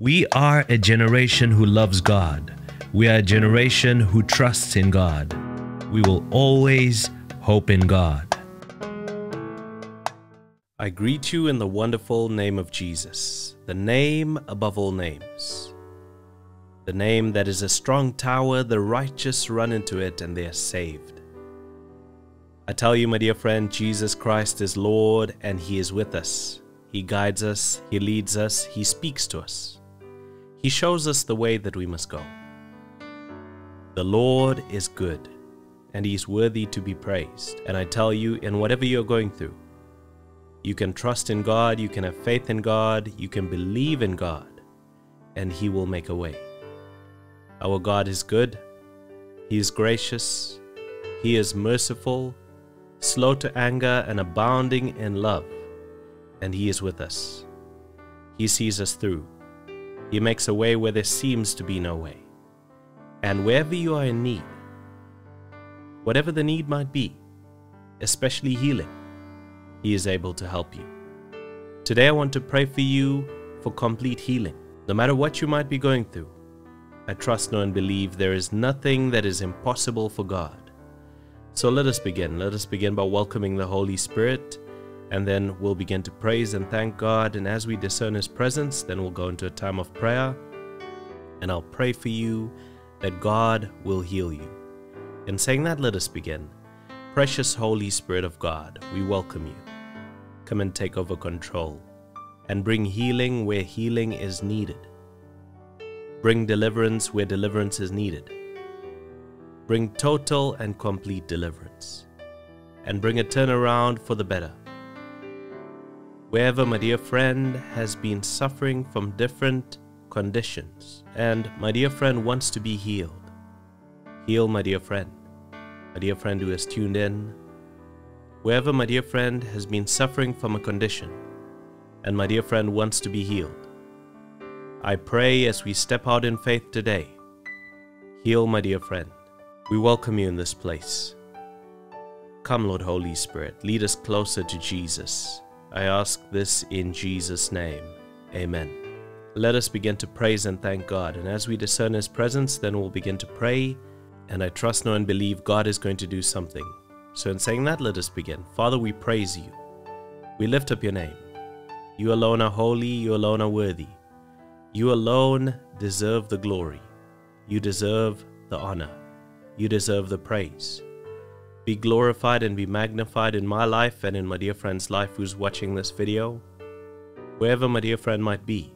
We are a generation who loves God. We are a generation who trusts in God. We will always hope in God. I greet you in the wonderful name of Jesus, the name above all names. The name that is a strong tower, the righteous run into it and they are saved. I tell you, my dear friend, Jesus Christ is Lord and He is with us. He guides us, He leads us, He speaks to us. He shows us the way that we must go. The Lord is good, and He is worthy to be praised. And I tell you, in whatever you're going through, you can trust in God, you can have faith in God, you can believe in God, and He will make a way. Our God is good, He is gracious, He is merciful, slow to anger, and abounding in love, and He is with us. He sees us through. He makes a way where there seems to be no way. And wherever you are in need, whatever the need might be, especially healing, He is able to help you. Today I want to pray for you for complete healing. No matter what you might be going through, I trust, know, and believe there is nothing that is impossible for God. So let us begin. Let us begin by welcoming the Holy Spirit and then we'll begin to praise and thank God. And as we discern His presence, then we'll go into a time of prayer. And I'll pray for you that God will heal you. In saying that, let us begin. Precious Holy Spirit of God, we welcome you. Come and take over control and bring healing where healing is needed. Bring deliverance where deliverance is needed. Bring total and complete deliverance. And bring a turnaround for the better wherever my dear friend has been suffering from different conditions and my dear friend wants to be healed. Heal my dear friend, my dear friend who has tuned in. Wherever my dear friend has been suffering from a condition and my dear friend wants to be healed. I pray as we step out in faith today, heal my dear friend. We welcome you in this place. Come, Lord Holy Spirit, lead us closer to Jesus. I ask this in Jesus' name. Amen. Let us begin to praise and thank God. And as we discern His presence, then we'll begin to pray. And I trust, know, and believe God is going to do something. So, in saying that, let us begin. Father, we praise you. We lift up your name. You alone are holy, you alone are worthy. You alone deserve the glory. You deserve the honor. You deserve the praise be glorified and be magnified in my life and in my dear friend's life who's watching this video. Wherever my dear friend might be,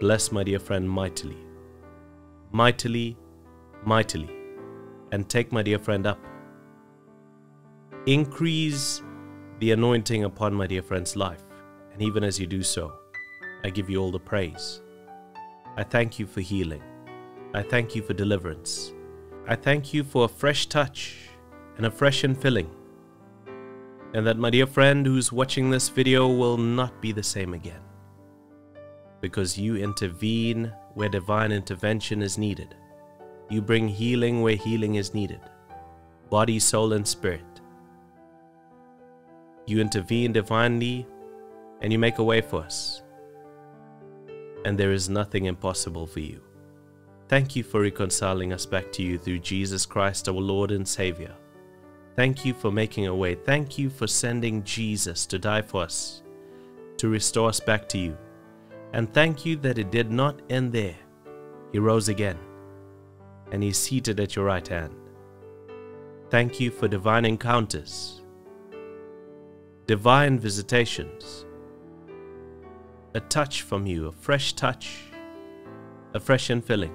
bless my dear friend mightily. Mightily, mightily. And take my dear friend up. Increase the anointing upon my dear friend's life. And even as you do so, I give you all the praise. I thank you for healing. I thank you for deliverance. I thank you for a fresh touch and a fresh infilling. And that my dear friend who's watching this video will not be the same again. Because you intervene where divine intervention is needed. You bring healing where healing is needed. Body, soul, and spirit. You intervene divinely and you make a way for us. And there is nothing impossible for you. Thank you for reconciling us back to you through Jesus Christ, our Lord and Savior. Thank you for making a way. Thank you for sending Jesus to die for us, to restore us back to you. And thank you that it did not end there. He rose again, and He's seated at your right hand. Thank you for divine encounters, divine visitations, a touch from you, a fresh touch, a fresh infilling.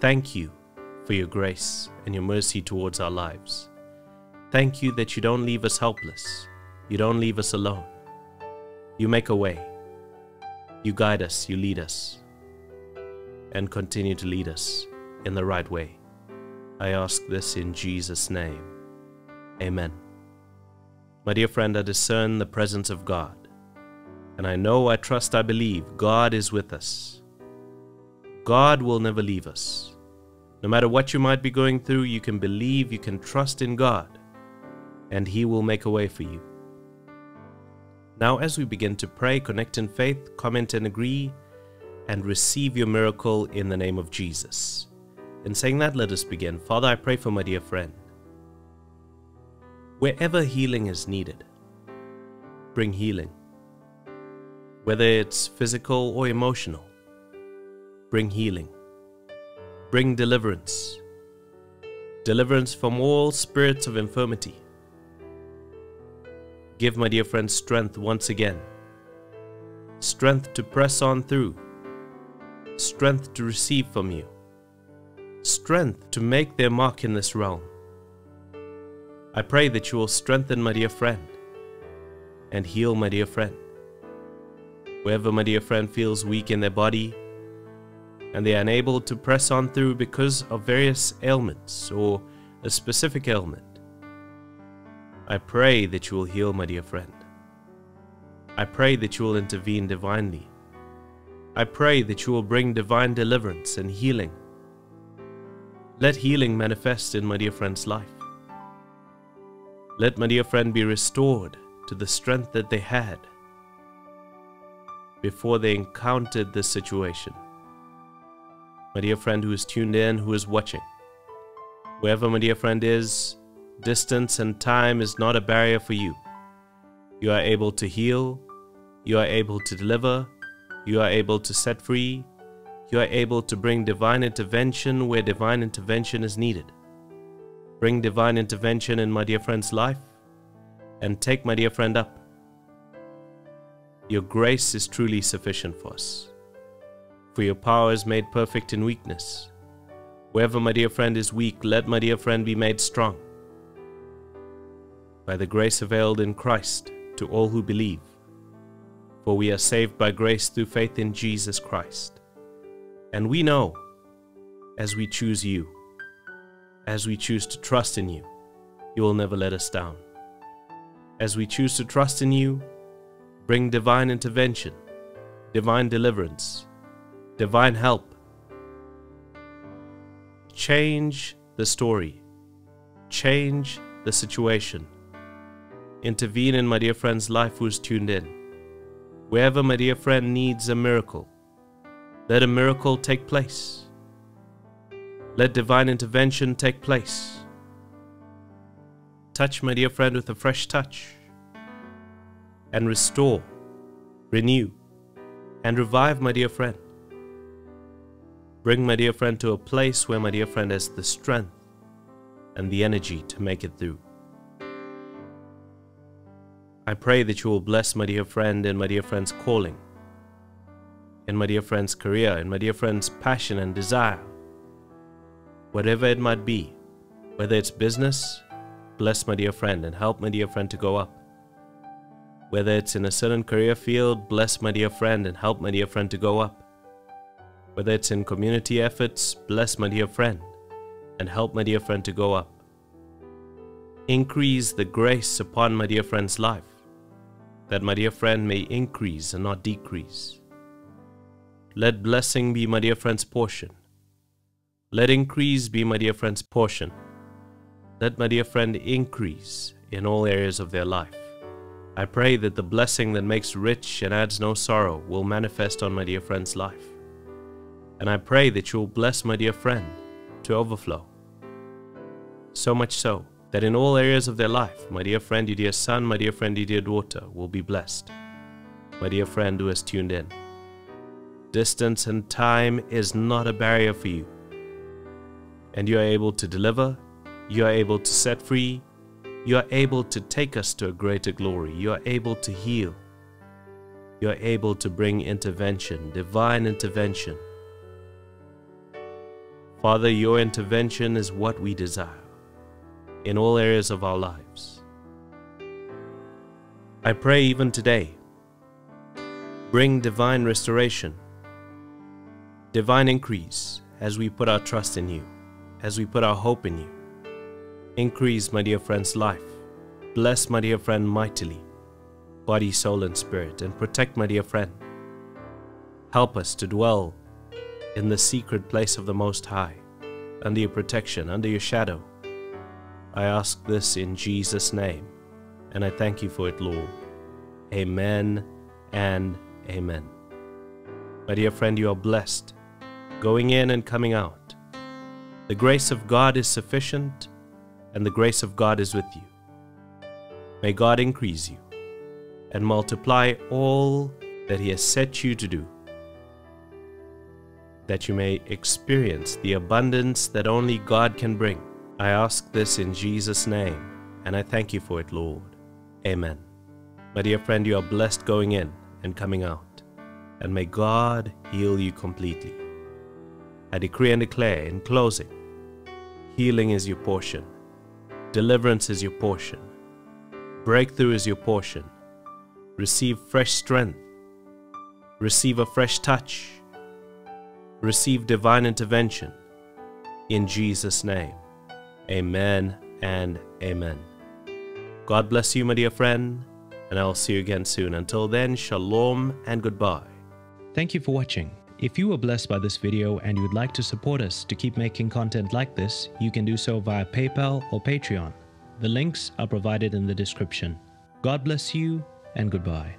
Thank you for your grace and your mercy towards our lives. Thank you that you don't leave us helpless. You don't leave us alone. You make a way. You guide us, you lead us, and continue to lead us in the right way. I ask this in Jesus' name. Amen. My dear friend, I discern the presence of God, and I know, I trust, I believe God is with us. God will never leave us. No matter what you might be going through, you can believe, you can trust in God and He will make a way for you. Now, as we begin to pray, connect in faith, comment, and agree, and receive your miracle in the name of Jesus. In saying that, let us begin. Father, I pray for my dear friend. Wherever healing is needed, bring healing. Whether it's physical or emotional, bring healing. Bring deliverance. Deliverance from all spirits of infirmity. Give my dear friend strength once again. Strength to press on through. Strength to receive from you. Strength to make their mark in this realm. I pray that you will strengthen my dear friend and heal my dear friend. Wherever my dear friend feels weak in their body and they are unable to press on through because of various ailments or a specific ailment, I pray that you will heal my dear friend. I pray that you will intervene divinely. I pray that you will bring divine deliverance and healing. Let healing manifest in my dear friend's life. Let my dear friend be restored to the strength that they had before they encountered this situation. My dear friend who is tuned in, who is watching, wherever my dear friend is, distance and time is not a barrier for you. You are able to heal, you are able to deliver, you are able to set free, you are able to bring divine intervention where divine intervention is needed. Bring divine intervention in my dear friend's life and take my dear friend up. Your grace is truly sufficient for us, for your power is made perfect in weakness. Wherever my dear friend is weak, let my dear friend be made strong. By the grace availed in Christ to all who believe, for we are saved by grace through faith in Jesus Christ. And we know, as we choose you, as we choose to trust in you, you will never let us down. As we choose to trust in you, bring divine intervention, divine deliverance, divine help. Change the story, change the situation. Intervene in my dear friend's life who's tuned in. Wherever my dear friend needs a miracle, let a miracle take place. Let divine intervention take place. Touch my dear friend with a fresh touch and restore, renew, and revive my dear friend. Bring my dear friend to a place where my dear friend has the strength and the energy to make it through. I pray that you will bless my dear friend and my dear friend's calling, in my dear friend's career, in my dear friend's passion and desire. Whatever it might be, whether it's business, bless my dear friend and help my dear friend to go up. Whether it's in a certain career field, bless my dear friend and help my dear friend to go up. Whether it's in community efforts, bless my dear friend and help my dear friend to go up. Increase the grace upon my dear friend's life, that my dear friend may increase and not decrease. Let blessing be my dear friend's portion. Let increase be my dear friend's portion. Let my dear friend increase in all areas of their life. I pray that the blessing that makes rich and adds no sorrow will manifest on my dear friend's life. And I pray that you will bless my dear friend to overflow. So much so that in all areas of their life, my dear friend, your dear son, my dear friend, your dear daughter will be blessed. My dear friend who has tuned in. Distance and time is not a barrier for you. And you are able to deliver, you are able to set free, you are able to take us to a greater glory. You are able to heal. You are able to bring intervention, divine intervention. Father, your intervention is what we desire in all areas of our lives. I pray even today, bring divine restoration, divine increase as we put our trust in you, as we put our hope in you. Increase my dear friend's life. Bless my dear friend mightily, body, soul, and spirit, and protect my dear friend. Help us to dwell in the secret place of the Most High, under your protection, under your shadow. I ask this in Jesus' name, and I thank you for it, Lord. Amen and amen. My dear friend, you are blessed, going in and coming out. The grace of God is sufficient, and the grace of God is with you. May God increase you and multiply all that He has set you to do, that you may experience the abundance that only God can bring. I ask this in Jesus' name, and I thank you for it, Lord. Amen. My dear friend, you are blessed going in and coming out, and may God heal you completely. I decree and declare in closing healing is your portion, deliverance is your portion, breakthrough is your portion. Receive fresh strength, receive a fresh touch, receive divine intervention in Jesus' name. Amen and amen. God bless you, my dear friend, and I'll see you again soon. Until then, shalom and goodbye. Thank you for watching. If you were blessed by this video and you would like to support us to keep making content like this, you can do so via PayPal or Patreon. The links are provided in the description. God bless you and goodbye.